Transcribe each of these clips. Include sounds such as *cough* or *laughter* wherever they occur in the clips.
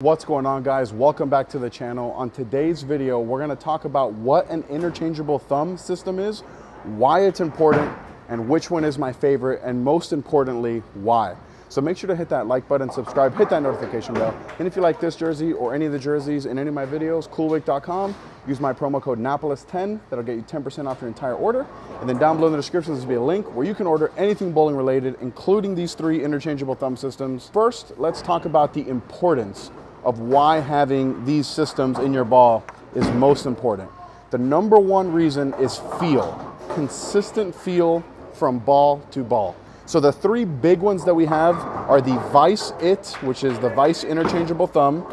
What's going on guys? Welcome back to the channel. On today's video, we're gonna talk about what an interchangeable thumb system is, why it's important, and which one is my favorite, and most importantly, why. So make sure to hit that like button, subscribe, hit that notification bell. And if you like this jersey or any of the jerseys in any of my videos, coolwick.com, use my promo code NAPOLES10. That'll get you 10% off your entire order. And then down below in the description, there's gonna be a link where you can order anything bowling related, including these three interchangeable thumb systems. First, let's talk about the importance of why having these systems in your ball is most important. The number one reason is feel, consistent feel from ball to ball. So the three big ones that we have are the Vice It, which is the Vice interchangeable thumb.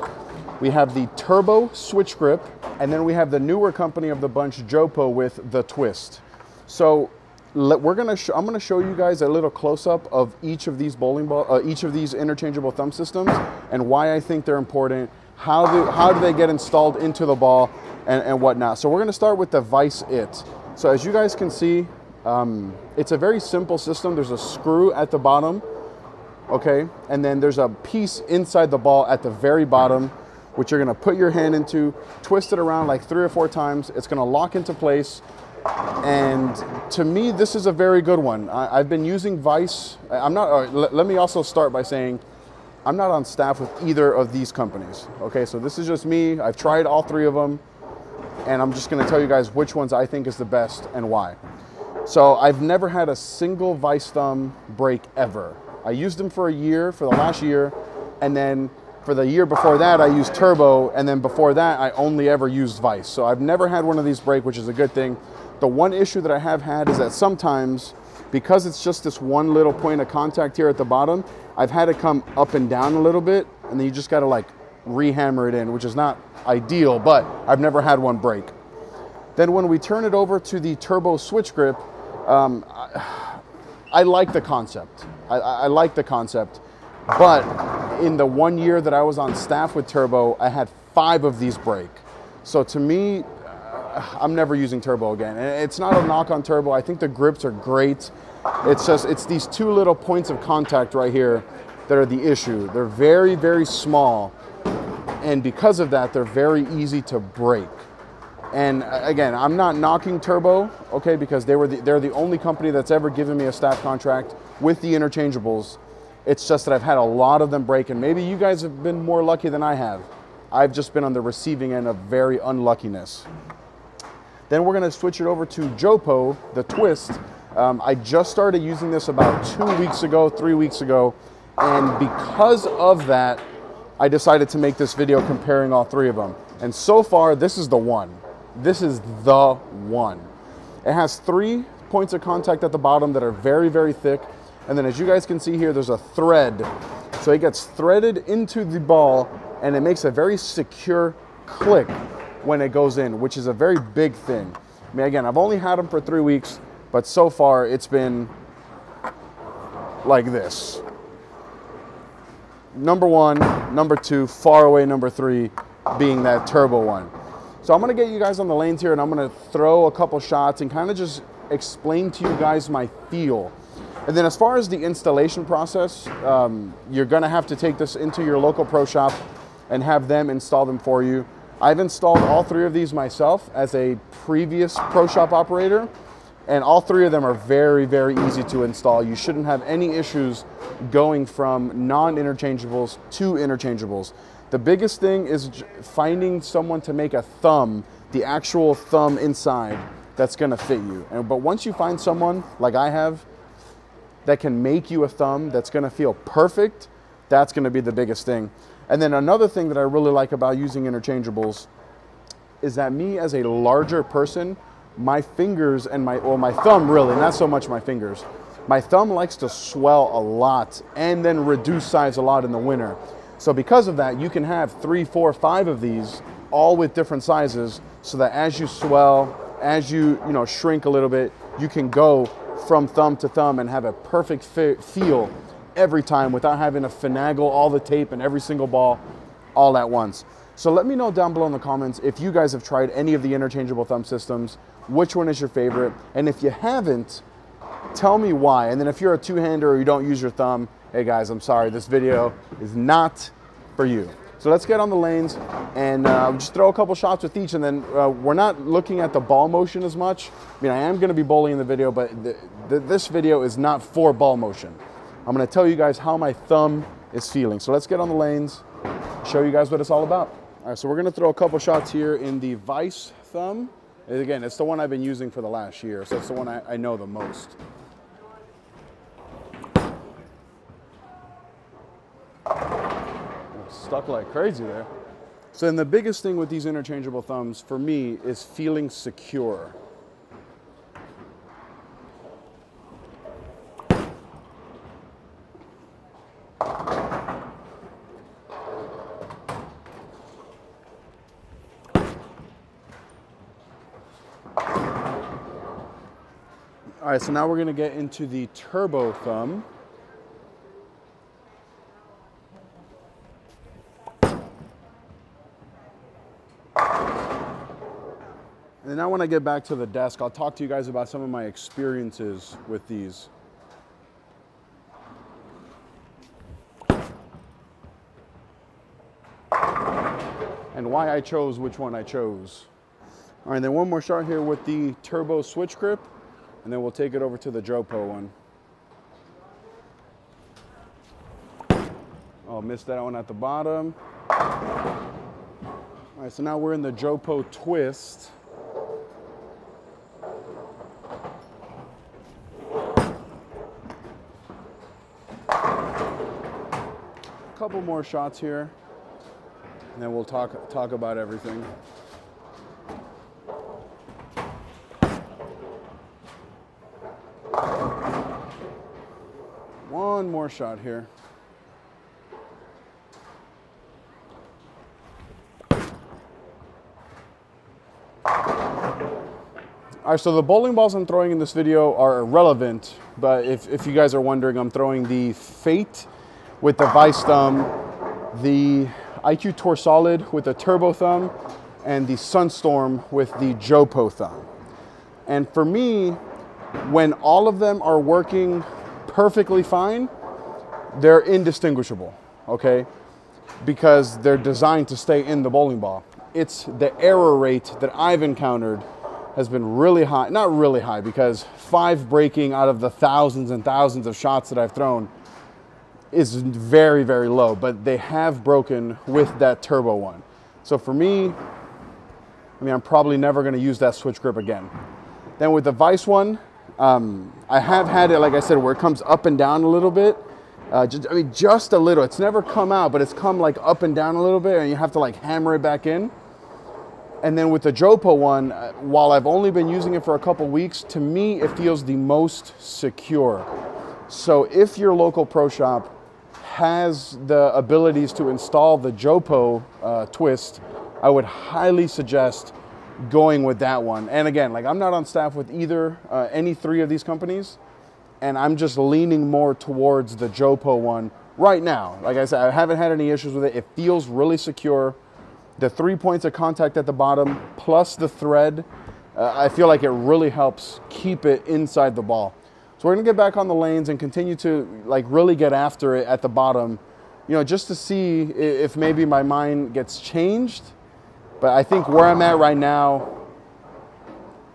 We have the Turbo switch grip, and then we have the newer company of the bunch, Jopo, with the Twist. So we're gonna I'm gonna show you guys a little close up of each of these bowling ball, uh, each of these interchangeable thumb systems, and why I think they're important. How do how do they get installed into the ball and, and whatnot? So we're gonna start with the Vice It. So as you guys can see, um, it's a very simple system. There's a screw at the bottom, okay, and then there's a piece inside the ball at the very bottom, which you're gonna put your hand into, twist it around like three or four times. It's gonna lock into place and to me, this is a very good one. I, have been using Vice. I'm not, uh, let, me also start by saying I'm not on staff with either of these companies. Okay, so this is just me. I've tried all three of them, and I'm just gonna tell you guys which ones I think is the best and why. So I've never had a single Vice thumb break ever. I used them for a year, for the last year, and then for the year before that, I used Turbo, and then before that, I only ever used Vice. So I've never had one of these break, which is a good thing. The one issue that I have had is that sometimes, because it's just this one little point of contact here at the bottom, I've had to come up and down a little bit, and then you just gotta like rehammer it in, which is not ideal, but I've never had one break. Then when we turn it over to the turbo switch grip, um, I, I, like the concept. I, I like the concept, but in the one year that I was on staff with Turbo, I had five of these break. So to me, I'm never using turbo again. And it's not a knock on turbo. I think the grips are great. It's just, it's these two little points of contact right here that are the issue. They're very, very small. And because of that, they're very easy to break. And uh, again, I'm not knocking Turbo, okay, because they were the, they're the only company that's ever given me a staff contract with the interchangeables. It's just that I've had a lot of them break, and maybe you guys have been more lucky than I have. I've just been on the receiving end of very unluckiness. Then we're gonna switch it over to Jopo, the twist. Um, I just started using this about two weeks ago, three weeks ago. And because of that, I decided to make this video comparing all three of them. And so far, this is the one. This is the one. It has three points of contact at the bottom that are very, very thick. And then as you guys can see here, there's a thread. So it gets threaded into the ball and it makes a very secure click when it goes in, which is a very big thing. I mean, again, I've only had them for three weeks, but so far it's been like this. Number one, number two, far away number three being that turbo one. So I'm gonna get you guys on the lanes here and I'm gonna throw a couple shots and kind of just explain to you guys my feel. And then as far as the installation process, um, you're gonna have to take this into your local pro shop and have them install them for you. I've installed all three of these myself as a previous Pro Shop operator, and all three of them are very, very easy to install. You shouldn't have any issues going from non-interchangeables to interchangeables. The biggest thing is finding someone to make a thumb, the actual thumb inside that's gonna fit you. And, but once you find someone, like I have, that can make you a thumb that's gonna feel perfect, that's gonna be the biggest thing. And then another thing that I really like about using interchangeables is that me as a larger person, my fingers and my, well, my thumb really, not so much my fingers, my thumb likes to swell a lot and then reduce size a lot in the winter. So because of that, you can have three, four, five of these all with different sizes so that as you swell, as you, you know, shrink a little bit, you can go from thumb to thumb and have a perfect fit, feel every time without having to finagle all the tape and every single ball all at once. So let me know down below in the comments if you guys have tried any of the interchangeable thumb systems, which one is your favorite, and if you haven't, tell me why. And then if you're a two-hander or you don't use your thumb, hey guys, I'm sorry, this video is not for you. So let's get on the lanes and uh, just throw a couple shots with each, and then uh, we're not looking at the ball motion as much. I mean, I am going to be bowling in the video, but this video is not for ball motion. I'm to tell you guys how my thumb is feeling. So let's get on the lanes, show you guys what it's all about. All right, so we're to throw a couple shots here in the Vice thumb. And again, it's the one I've been using for the last year, so it's the one I, I know the most. stuck like crazy there. So then the biggest thing with these interchangeable thumbs for me is feeling secure. So now we're gonna get into the turbo thumb. And now when I get back to the desk, I'll talk to you guys about some of my experiences with these. And why I chose which one I chose. All right, then one more shot here with the turbo switch grip, and then we'll take it over to the Jopo one. Oh, missed that one at the bottom. All right, so now we're in the Jopo twist. A couple more shots here, and then we'll talk, talk about everything. One more shot here. All right, so the bowling balls I'm throwing in this video are irrelevant, but if, if you guys are wondering, I'm throwing the Fate with the Vice thumb, the IQ Tour Solid with the Turbo thumb, and the Sunstorm with the Jopo thumb. And for me, when all of them are working perfectly fine, they're indistinguishable, okay? Because they're designed to stay in the bowling ball. It's the error rate that I've encountered has been really high, not really high, because five breaking out of the thousands and thousands of shots that I've thrown is very, very low, but they have broken with that turbo one. So for me, I mean, I'm probably never gonna use that switch grip again. Then with the Vice one, um, I have had it, like I said, where it comes up and down a little bit. Uh, just, I mean, just a little. It's never come out, but it's come like up and down a little bit, and you have to like hammer it back in. And then with the Jopo one, uh, while I've only been using it for a couple weeks, to me, it feels the most secure. So if your local pro shop has the abilities to install the Jopo uh, twist, I would highly suggest going with that one. And again, like I'm not on staff with either, uh, any three of these companies, and I'm just leaning more towards the Jopo one right now. Like I said, I haven't had any issues with it. It feels really secure. The three points of contact at the bottom plus the thread, uh, I feel like it really helps keep it inside the ball. So we're gonna get back on the lanes and continue to like really get after it at the bottom, you know, just to see if maybe my mind gets changed. But I think where I'm at right now,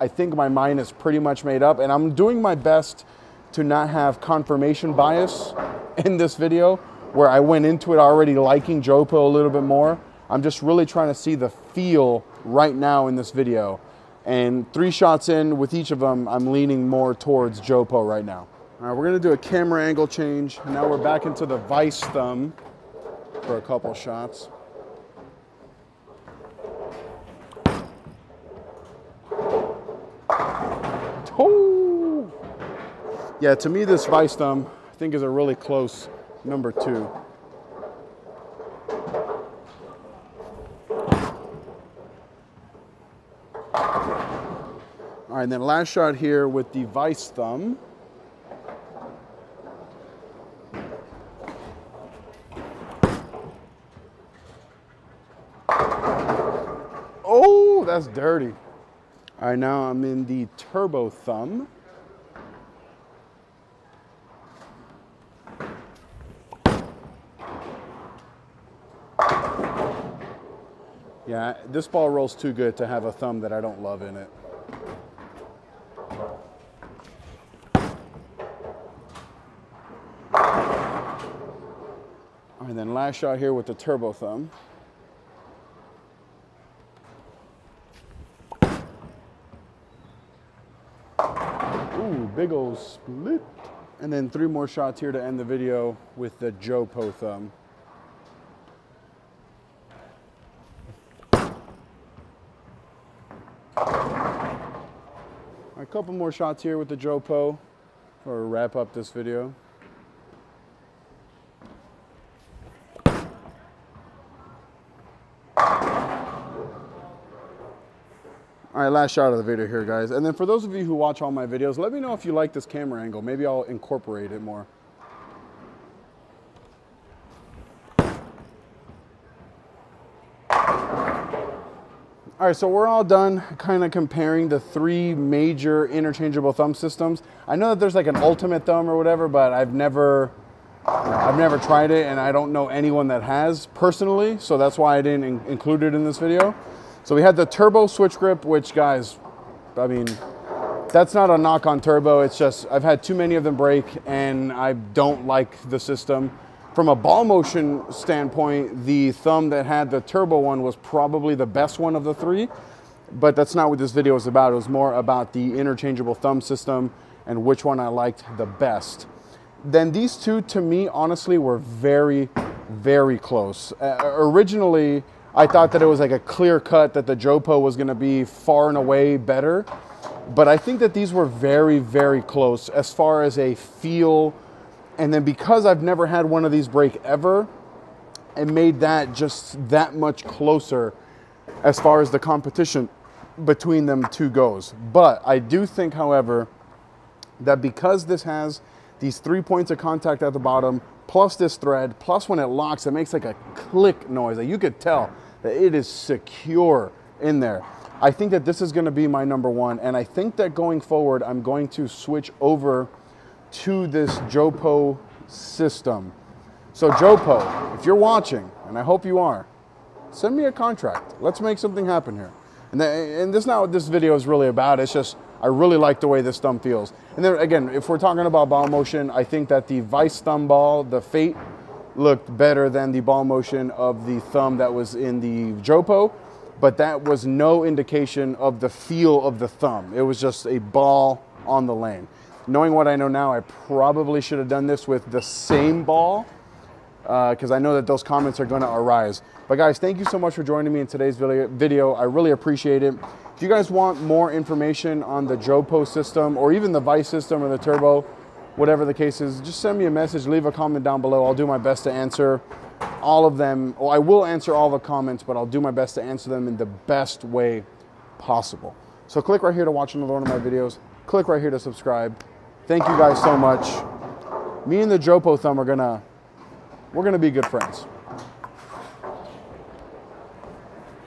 I think my mind is pretty much made up and I'm doing my best to not have confirmation bias *laughs* in this video where I went into it already liking Jopo a little bit more. I'm just really trying to see the feel right now in this video. And three shots in with each of them, I'm leaning more towards Jopo right now. All right, we're gonna do a camera angle change. Now we're back into the vice thumb for a couple shots. Oh! Yeah, to me this vice thumb, I think is a really close number two. All right, and then last shot here with the vice thumb. Oh, that's dirty. All right, now I'm in the turbo thumb. Yeah, this ball rolls too good to have a thumb that I don't love in it. Right, then last shot here with the turbo thumb. Ooh, big old split. And then three more shots here to end the video with the Jopo thumb. A couple more shots here with the Jopo for wrap up this video. All right, last shot of the video here, guys. And then for those of you who watch all my videos, let me know if you like this camera angle. Maybe I'll incorporate it more. All right, so we're all done kind of comparing the three major interchangeable thumb systems. I know that there's like an ultimate thumb or whatever, but I've never, I've never tried it and I don't know anyone that has personally, so that's why I didn't in include it in this video. So we had the turbo switch grip, which guys, I mean, that's not a knock on turbo. It's just, I've had too many of them break and I don't like the system. From a ball motion standpoint, the thumb that had the turbo one was probably the best one of the three, but that's not what this video is about. It was more about the interchangeable thumb system and which one I liked the best. Then these two, to me, honestly, were very, very close. Uh, originally, I thought that it was like a clear cut that the Jopo was gonna be far and away better, but I think that these were very, very close as far as a feel and then because I've never had one of these break ever, it made that just that much closer as far as the competition between them two goes. But I do think, however, that because this has these three points of contact at the bottom, plus this thread, plus when it locks, it makes like a click noise. Like you could tell that it is secure in there. I think that this is gonna be my number one. And I think that going forward, I'm going to switch over to this Jopo system. So Jopo, if you're watching, and I hope you are, send me a contract. Let's make something happen here. And, and this is not what this video is really about. It's just, I really like the way this thumb feels. And then again, if we're talking about ball motion, I think that the Vice thumb ball, the Fate, looked better than the ball motion of the thumb that was in the Jopo, but that was no indication of the feel of the thumb. It was just a ball on the lane knowing what I know now, I probably should have done this with the same ball because uh, I know that those comments are going to arise. But guys, thank you so much for joining me in today's video. I really appreciate it. If you guys want more information on the Jopo system or even the Vice system or the Turbo, whatever the case is, just send me a message, leave a comment down below. I'll do my best to answer all of them. Well, I will answer all the comments, but I'll do my best to answer them in the best way possible. So click right here to watch another one of my videos. Click right here to subscribe. Thank you guys so much. Me and the Jopo Thumb are gonna, we're gonna be good friends.